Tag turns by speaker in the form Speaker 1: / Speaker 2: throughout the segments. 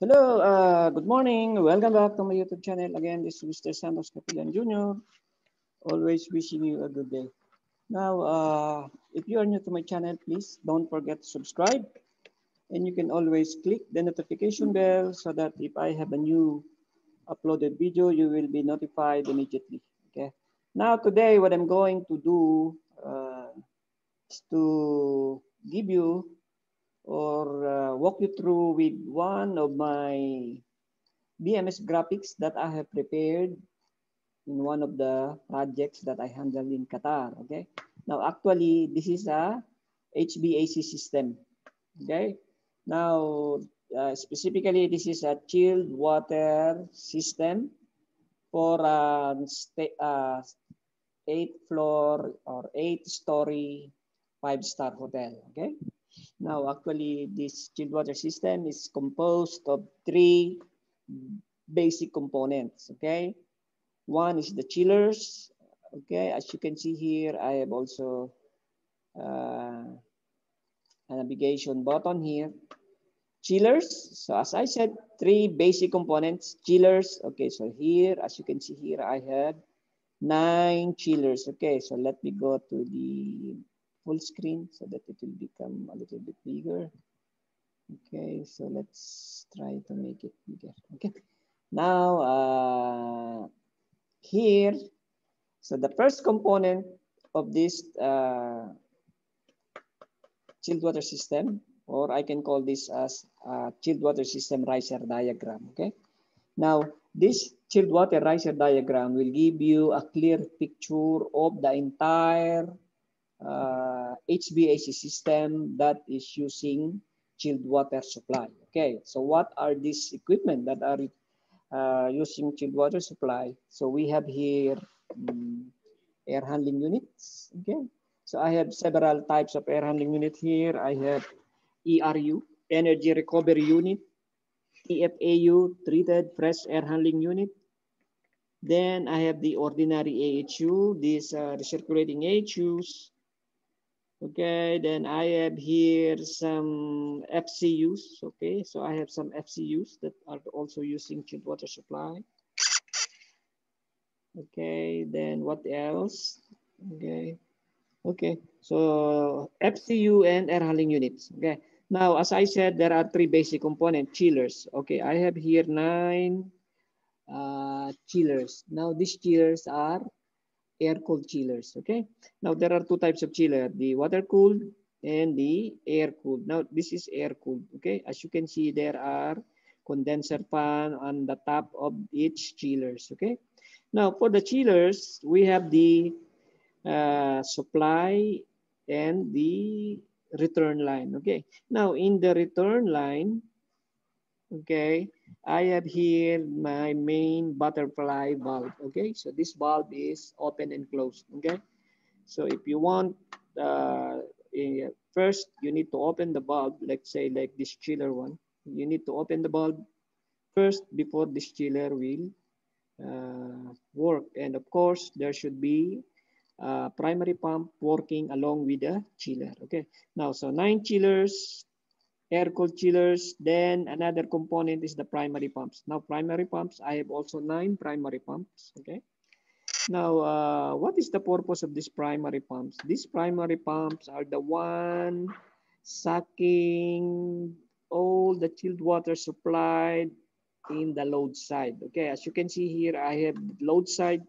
Speaker 1: Hello, uh, good morning. Welcome back to my YouTube channel. Again, this is Mr. Santos Capellan Jr. Always wishing you a good day. Now, uh, if you are new to my channel, please don't forget to subscribe. And you can always click the notification bell so that if I have a new uploaded video, you will be notified immediately. Okay. Now, today, what I'm going to do uh, is to give you or uh, walk you through with one of my BMS graphics that I have prepared in one of the projects that I handle in Qatar, okay? Now, actually, this is a HVAC system, okay? Now, uh, specifically, this is a chilled water system for a uh, eight floor or eight story five-star hotel, okay? Now, actually, this chilled water system is composed of three basic components, okay? One is the chillers, okay? As you can see here, I have also uh, a navigation button here. Chillers, so as I said, three basic components, chillers. Okay, so here, as you can see here, I have nine chillers. Okay, so let me go to the full screen so that it will become a little bit bigger. Okay, so let's try to make it bigger. Okay, now uh, here, so the first component of this uh, chilled water system, or I can call this as a chilled water system riser diagram. Okay, now this chilled water riser diagram will give you a clear picture of the entire uh, HVAC system that is using chilled water supply. Okay, so what are these equipment that are uh, using chilled water supply? So we have here um, air handling units. Okay, so I have several types of air handling unit here. I have ERU, energy recovery unit, TFAU, treated fresh air handling unit. Then I have the ordinary AHU, these uh, recirculating AHUs, Okay, then I have here some FCUs. Okay, so I have some FCUs that are also using chilled water supply. Okay, then what else? Okay, okay, so FCU and air handling units. Okay, now as I said, there are three basic components, chillers. Okay, I have here nine uh, chillers. Now these chillers are air-cooled chillers, okay? Now, there are two types of chiller, the water-cooled and the air-cooled. Now, this is air-cooled, okay? As you can see, there are condenser fan on the top of each chillers, okay? Now, for the chillers, we have the uh, supply and the return line, okay? Now, in the return line, okay, I have here my main butterfly valve. Okay, so this valve is open and closed. Okay, so if you want, uh, first you need to open the valve, let's say like this chiller one. You need to open the valve first before this chiller will uh, work. And of course, there should be a primary pump working along with the chiller. Okay, now so nine chillers, air-cooled chillers. Then another component is the primary pumps. Now primary pumps, I have also nine primary pumps, okay? Now, uh, what is the purpose of these primary pumps? These primary pumps are the one sucking all the chilled water supplied in the load side. Okay, as you can see here, I have load side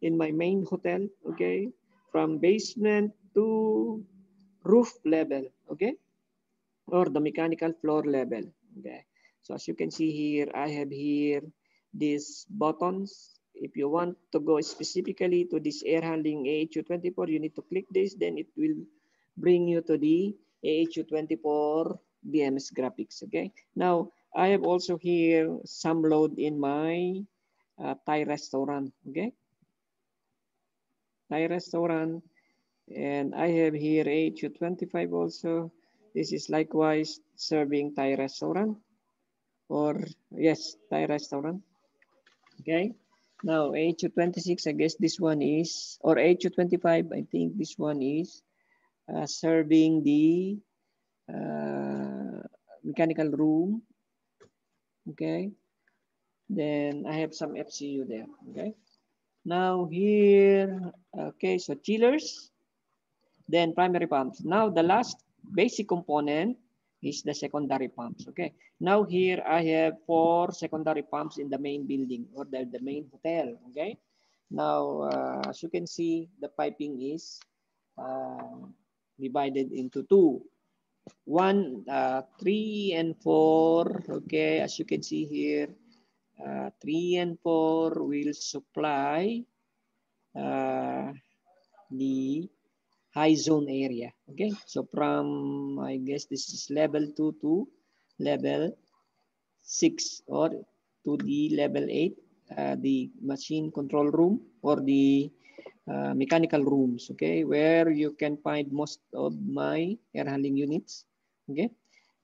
Speaker 1: in my main hotel, okay, from basement to roof level, okay? Or the mechanical floor level. Okay. So as you can see here, I have here these buttons. If you want to go specifically to this air handling AHU24, you need to click this, then it will bring you to the AHU24 BMS graphics, okay? Now, I have also here some load in my uh, Thai restaurant, okay? Thai restaurant, and I have here AHU25 also. This is likewise serving Thai restaurant or yes, Thai restaurant. Okay. Now AHU26, I guess this one is, or AHU25, I think this one is uh, serving the uh, mechanical room okay? Then I have some FCU there, okay? Now here, okay, so chillers, then primary pumps. Now the last basic component is the secondary pumps, okay? Now here I have four secondary pumps in the main building or the, the main hotel, okay? Now, uh, as you can see, the piping is uh, divided into two. One, uh, three and four, okay, as you can see here, uh, 3 and 4 will supply uh, the high zone area. Okay, so from, I guess this is level 2 to level 6 or to the level 8, uh, the machine control room or the uh, mechanical rooms, okay, where you can find most of my air handling units, okay.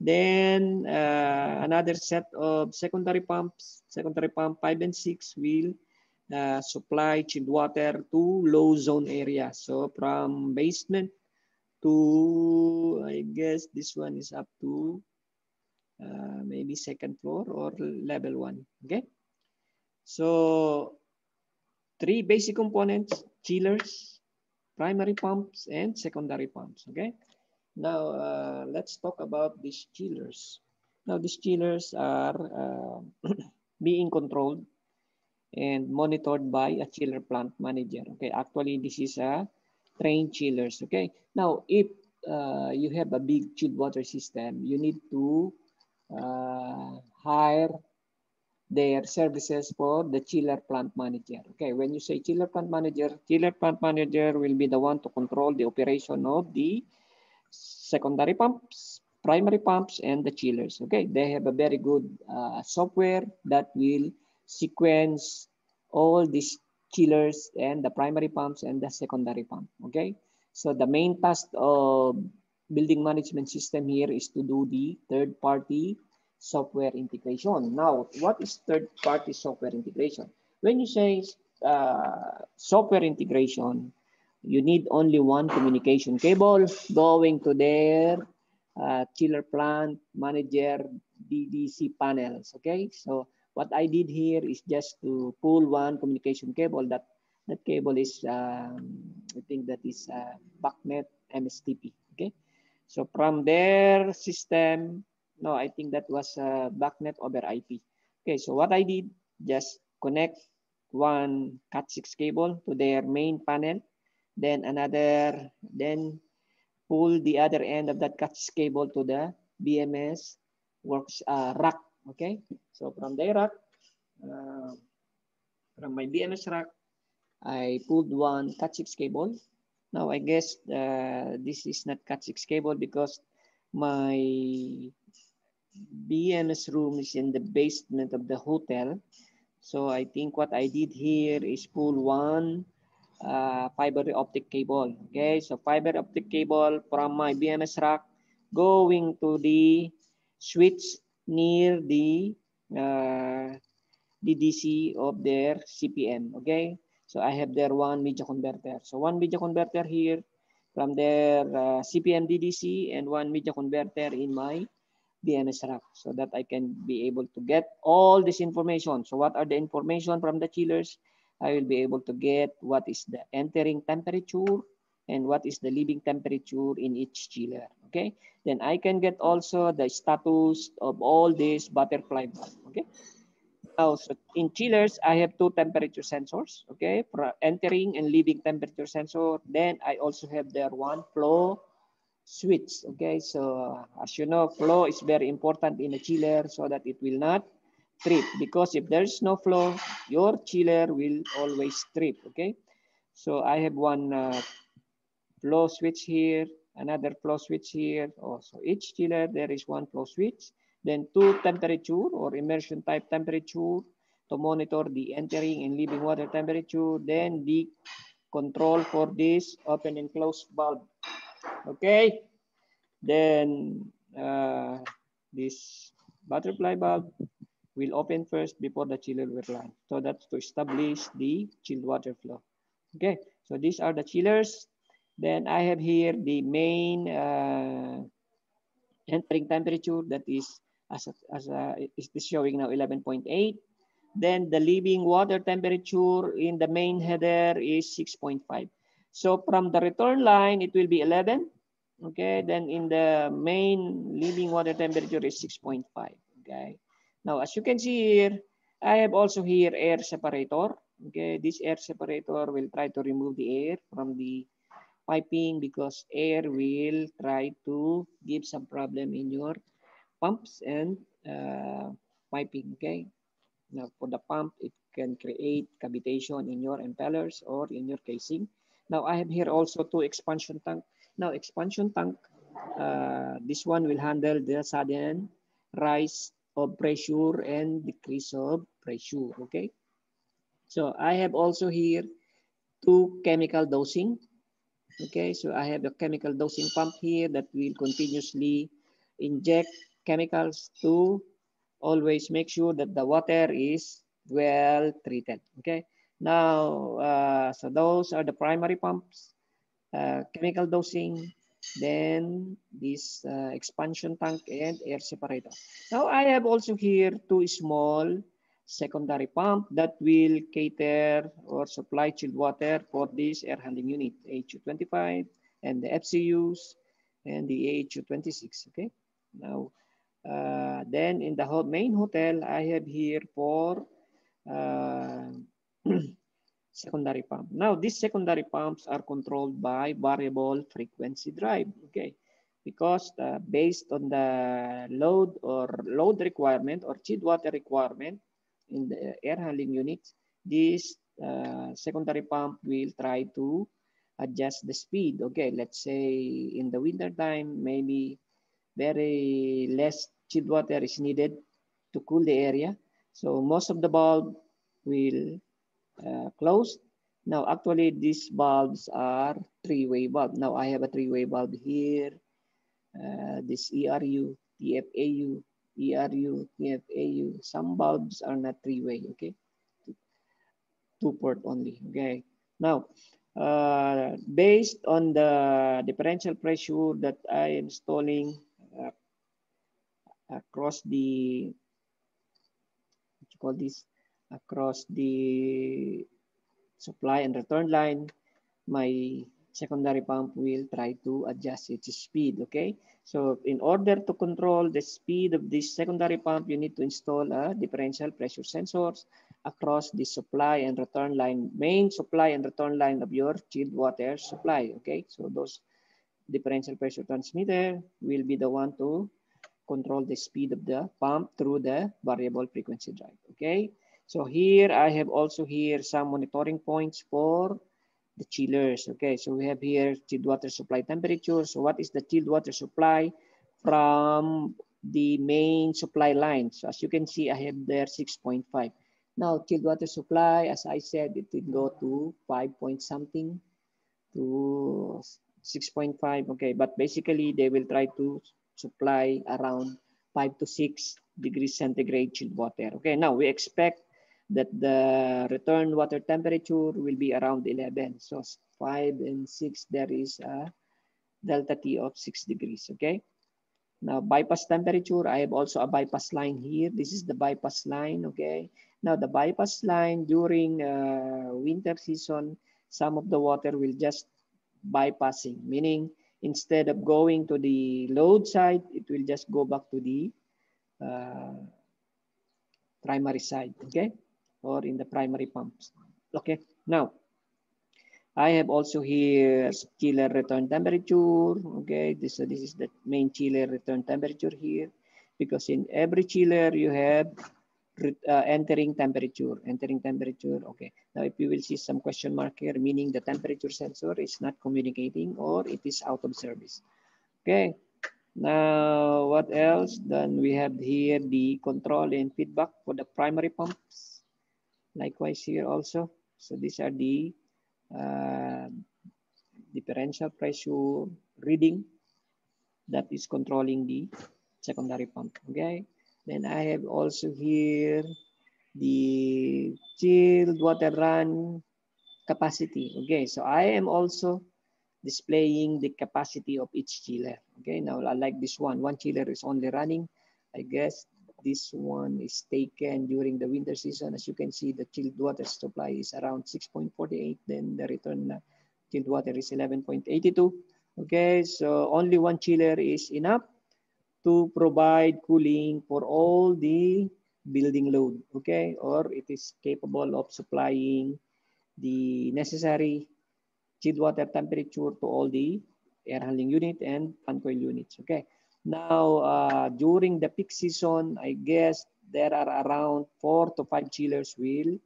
Speaker 1: Then uh, another set of secondary pumps, secondary pump 5 and 6 will uh, supply chilled water to low zone area. So from basement to, I guess this one is up to uh, maybe second floor or level one, okay? So three basic components, chillers, primary pumps, and secondary pumps, okay? Now, uh, let's talk about these chillers. Now, these chillers are uh, being controlled and monitored by a chiller plant manager. Okay, actually, this is a trained chillers. Okay, now if uh, you have a big chilled water system, you need to uh, hire their services for the chiller plant manager. Okay, when you say chiller plant manager, chiller plant manager will be the one to control the operation of the secondary pumps, primary pumps, and the chillers. Okay, they have a very good uh, software that will sequence all these chillers and the primary pumps and the secondary pump. Okay, so the main task of building management system here is to do the third party software integration. Now, what is third party software integration? When you say uh, software integration, you need only one communication cable going to their uh, chiller plant manager DDC panels. Okay, so what I did here is just to pull one communication cable. That that cable is um, I think that is uh, BACnet MSTP. Okay, so from their system, no, I think that was uh, BACnet over IP. Okay, so what I did just connect one Cat6 cable to their main panel then another, then pull the other end of that Cat6 cable to the BMS works uh, rack. Okay, so from the rack, uh, from my BMS rack, I pulled one Cat6 cable. Now I guess uh, this is not Cat6 cable because my BMS room is in the basement of the hotel. So I think what I did here is pull one uh, fiber optic cable. Okay, so fiber optic cable from my BMS rack going to the switch near the uh, DDC of their CPM. Okay, so I have there one media converter. So one media converter here from their uh, CPM DDC and one media converter in my BMS rack so that I can be able to get all this information. So what are the information from the chillers? I will be able to get what is the entering temperature and what is the leaving temperature in each chiller. Okay, then I can get also the status of all these butterfly bulb. Okay, now so in chillers I have two temperature sensors. Okay, for entering and leaving temperature sensor. Then I also have there one flow switch. Okay, so as you know, flow is very important in a chiller so that it will not trip because if there's no flow, your chiller will always trip, okay? So I have one uh, flow switch here, another flow switch here. Also, each chiller, there is one flow switch. Then two temperature or immersion type temperature to monitor the entering and leaving water temperature. Then the control for this open and close valve. Okay. Then uh, this butterfly bulb will open first before the chiller will run. So that's to establish the chilled water flow. Okay, so these are the chillers. Then I have here the main uh, entering temperature that is as, a, as a, is this showing now 11.8. Then the leaving water temperature in the main header is 6.5. So from the return line, it will be 11. Okay, then in the main leaving water temperature is 6.5. Okay, now as you can see here, I have also here air separator. Okay, this air separator will try to remove the air from the piping because air will try to give some problem in your pumps and uh, piping. Okay, now for the pump, it can create cavitation in your impellers or in your casing. Now I have here also two expansion tank. Now expansion tank, uh, this one will handle the sudden rise of pressure and decrease of pressure, okay? So I have also here two chemical dosing. Okay, so I have a chemical dosing pump here that will continuously inject chemicals to always make sure that the water is well treated. Okay, now, uh, so those are the primary pumps, uh, chemical dosing, then this uh, expansion tank and air separator. Now I have also here two small secondary pump that will cater or supply chilled water for this air handling unit, AHU25 and the FCUs and the AHU26, okay? Now, uh, then in the main hotel, I have here four uh, secondary pump. Now, these secondary pumps are controlled by variable frequency drive, okay? Because uh, based on the load or load requirement or chilled water requirement in the air handling units, this uh, secondary pump will try to adjust the speed. Okay, let's say in the winter time, maybe very less chilled water is needed to cool the area. So most of the bulb will uh, closed. Now, actually, these bulbs are three-way bulb. Now, I have a three-way bulb here. Uh, this ERU, TFAU, ERU, TFAU. Some bulbs are not three-way, okay? Two-port only, okay? Now, uh, based on the differential pressure that I am installing uh, across the, what you call this, across the supply and return line, my secondary pump will try to adjust its speed, okay? So in order to control the speed of this secondary pump, you need to install a differential pressure sensors across the supply and return line, main supply and return line of your chilled water supply, okay? So those differential pressure transmitter will be the one to control the speed of the pump through the variable frequency drive, okay? So here I have also here some monitoring points for the chillers. Okay, so we have here chilled water supply temperature. So what is the chilled water supply from the main supply line? So as you can see, I have there 6.5. Now chilled water supply, as I said, it will go to 5 point something to 6.5. Okay, but basically they will try to supply around 5 to 6 degrees centigrade chilled water. Okay, now we expect that the return water temperature will be around 11. So 5 and 6, there is a delta T of 6 degrees, okay? Now bypass temperature, I have also a bypass line here. This is the bypass line, okay? Now the bypass line during uh, winter season, some of the water will just bypassing, meaning instead of going to the load side, it will just go back to the uh, primary side, okay? Or in the primary pumps. Okay, now I have also here chiller return temperature. Okay, this, so this is the main chiller return temperature here because in every chiller you have uh, entering temperature, entering temperature. Okay, now if you will see some question mark here, meaning the temperature sensor is not communicating or it is out of service. Okay, now what else? Then we have here the control and feedback for the primary pumps. Likewise here also. So these are the uh, differential pressure reading that is controlling the secondary pump. Okay. Then I have also here the chilled water run capacity. Okay. So I am also displaying the capacity of each chiller. Okay. Now, I like this one, one chiller is only running I guess this one is taken during the winter season. As you can see, the chilled water supply is around 6.48. Then the return uh, chilled water is 11.82. Okay, so only one chiller is enough to provide cooling for all the building load, okay? Or it is capable of supplying the necessary chilled water temperature to all the air handling unit and fan coil units, okay? Now, uh, during the peak season, I guess there are around four to five chillers will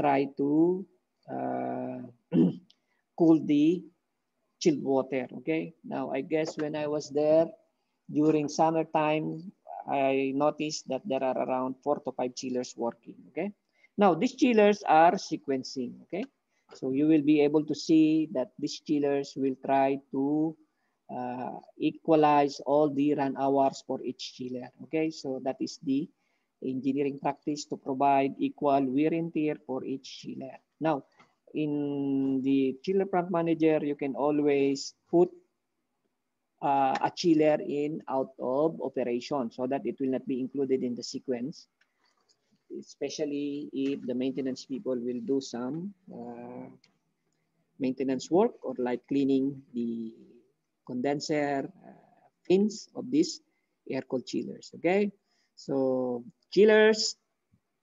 Speaker 1: try to uh, cool the chilled water, okay? Now, I guess when I was there during summertime, I noticed that there are around four to five chillers working, okay? Now, these chillers are sequencing, okay? So you will be able to see that these chillers will try to uh, equalize all the run hours for each chiller. Okay, so that is the engineering practice to provide equal wear and tear for each chiller. Now, in the chiller plant manager, you can always put uh, a chiller in out of operation so that it will not be included in the sequence, especially if the maintenance people will do some uh, maintenance work or like cleaning the condenser uh, fins of these air-cooled chillers, okay? So chillers,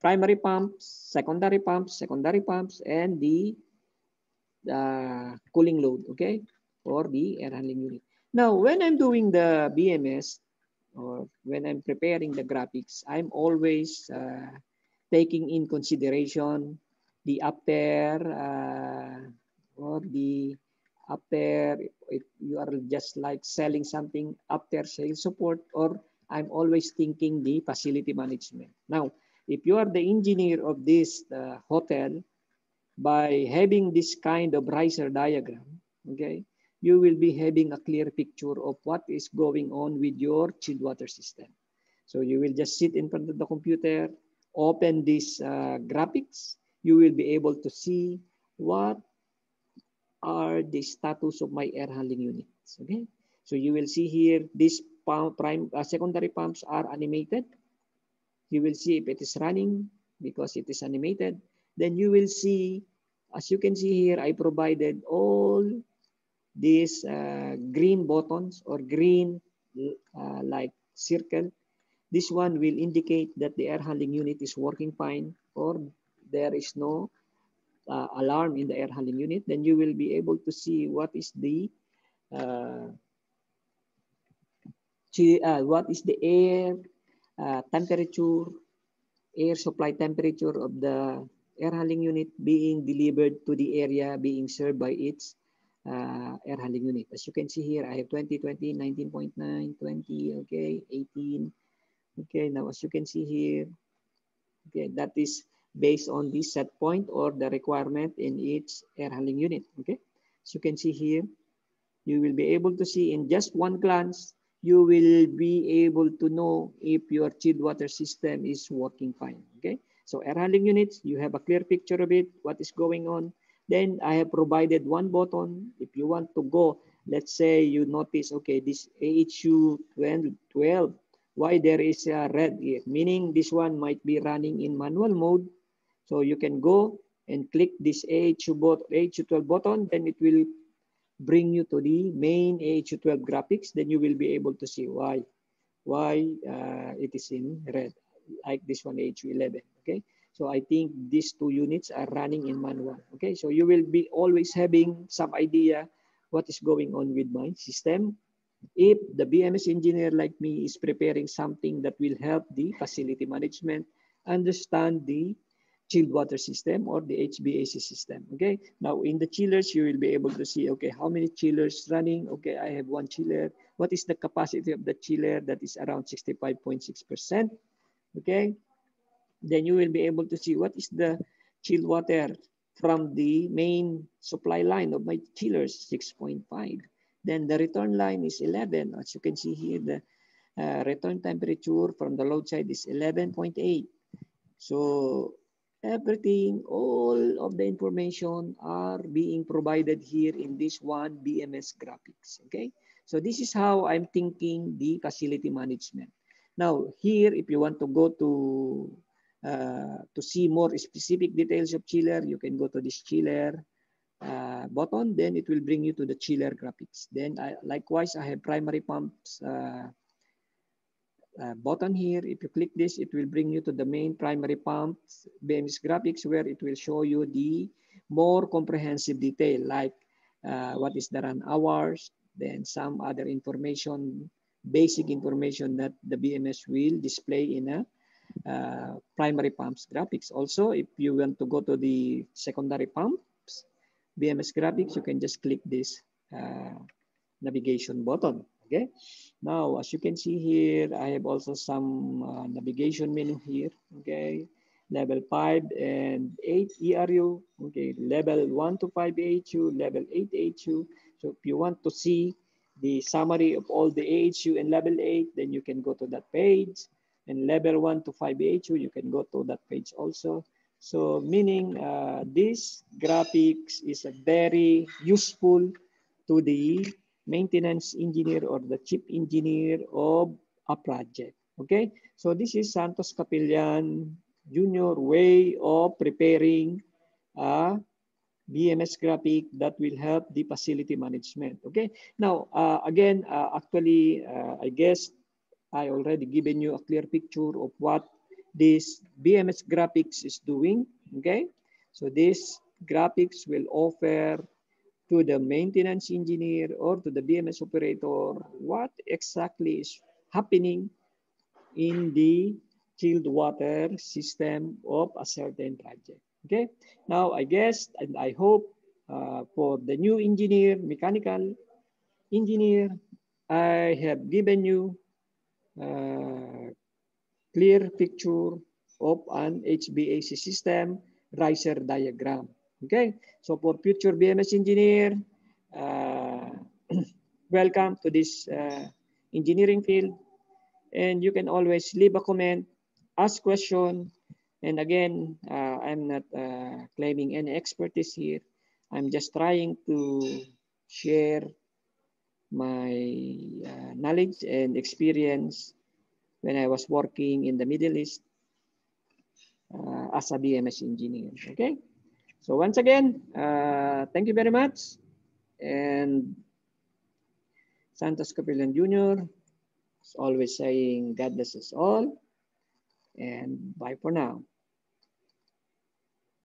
Speaker 1: primary pumps, secondary pumps, secondary pumps, and the uh, cooling load, okay? Or the air handling unit. Now, when I'm doing the BMS, or when I'm preparing the graphics, I'm always uh, taking in consideration the after uh, or the after if you are just like selling something up there sales support or I'm always thinking the facility management. Now, if you are the engineer of this uh, hotel, by having this kind of riser diagram, okay, you will be having a clear picture of what is going on with your chilled water system. So you will just sit in front of the computer, open these uh, graphics, you will be able to see what are the status of my air handling units. Okay, so you will see here these prime uh, secondary pumps are animated. You will see if it is running because it is animated. Then you will see, as you can see here, I provided all these uh, green buttons or green uh, like circle. This one will indicate that the air handling unit is working fine or there is no alarm in the air handling unit, then you will be able to see what is the uh, uh, what is the air uh, temperature, air supply temperature of the air handling unit being delivered to the area being served by its uh, air handling unit. As you can see here, I have 20, 20, 19.9, 20, okay, 18. Okay, now as you can see here, okay, that is based on the set point or the requirement in each air handling unit. Okay, so you can see here, you will be able to see in just one glance, you will be able to know if your chilled water system is working fine. Okay, so air handling units, you have a clear picture of it, what is going on. Then I have provided one button. If you want to go, let's say you notice, okay, this AHU 12, why there is a red meaning this one might be running in manual mode so you can go and click this AHU, bot, AHU12 button, then it will bring you to the main AHU12 graphics. Then you will be able to see why, why uh, it is in red, like this one AHU11, okay? So I think these two units are running in manual, okay? So you will be always having some idea what is going on with my system. If the BMS engineer like me is preparing something that will help the facility management, understand the chilled water system or the HVAC system. Okay. Now in the chillers, you will be able to see, okay, how many chillers running? Okay, I have one chiller. What is the capacity of the chiller? That is around 65.6%. Okay. Then you will be able to see what is the chilled water from the main supply line of my chillers, 6.5. Then the return line is 11. As you can see here, the uh, return temperature from the load side is 11.8. So everything, all of the information are being provided here in this one BMS graphics, okay? So this is how I'm thinking the facility management. Now here, if you want to go to uh, to see more specific details of chiller, you can go to this chiller uh, button, then it will bring you to the chiller graphics. Then I, likewise, I have primary pumps uh, uh, button here. If you click this, it will bring you to the main primary pumps BMS graphics where it will show you the more comprehensive detail like uh, what is the run hours, then some other information, basic information that the BMS will display in a uh, primary pumps graphics. Also, if you want to go to the secondary pumps, BMS graphics, you can just click this uh, navigation button. Okay. Now, as you can see here, I have also some uh, navigation menu here. Okay. Level 5 and 8 ERU. Okay. Level 1 to 5 AHU, level 8 AHU. So if you want to see the summary of all the AHU and level 8, then you can go to that page and level 1 to 5 AHU, you can go to that page also. So meaning uh, this graphics is a very useful to the maintenance engineer or the chief engineer of a project. Okay, so this is Santos Capillan Junior way of preparing a BMS graphic that will help the facility management. Okay, now uh, again, uh, actually, uh, I guess I already given you a clear picture of what this BMS graphics is doing. Okay, so this graphics will offer to the maintenance engineer or to the BMS operator what exactly is happening in the chilled water system of a certain project. Okay, now I guess and I hope uh, for the new engineer, mechanical engineer, I have given you uh, clear picture of an HVAC system riser diagram. Okay, so for future BMS engineer, uh, welcome to this uh, engineering field. And you can always leave a comment, ask question. And again, uh, I'm not uh, claiming any expertise here. I'm just trying to share my uh, knowledge and experience when I was working in the Middle East uh, as a BMS engineer. Okay. So once again, uh, thank you very much. And Santos Capillan Jr. is always saying God bless us all. And bye for now.